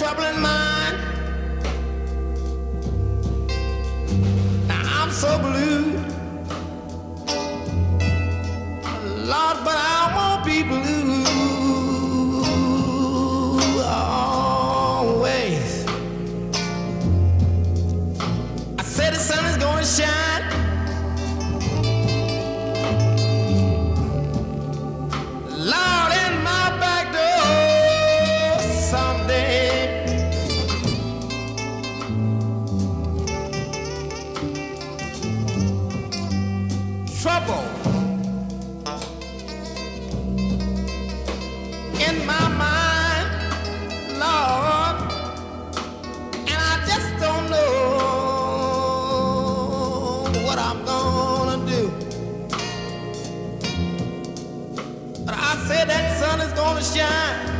trouble in mind. Now I'm so blue. Lord, but I won't be blue always. I said the sun is gonna shine. Trouble in my mind, Lord, and I just don't know what I'm gonna do. But I said that sun is gonna shine.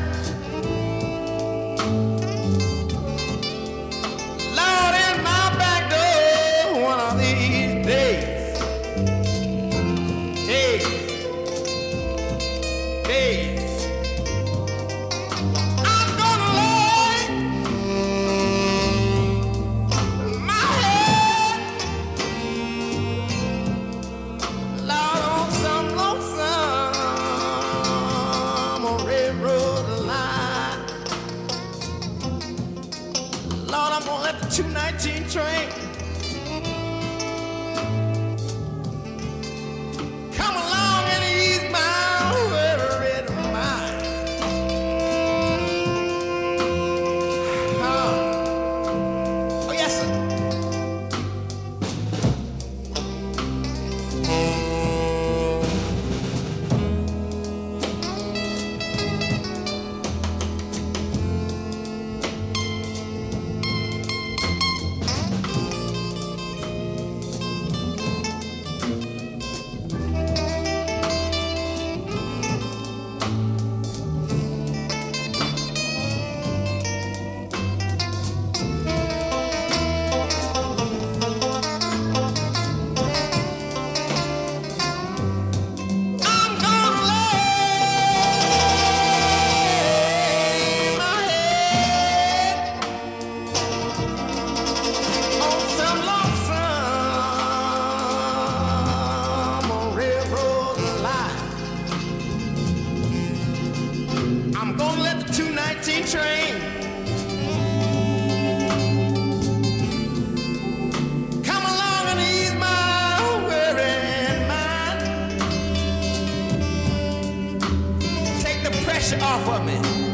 19 train. The pressure off of me.